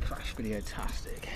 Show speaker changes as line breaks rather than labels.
Crash video tastic.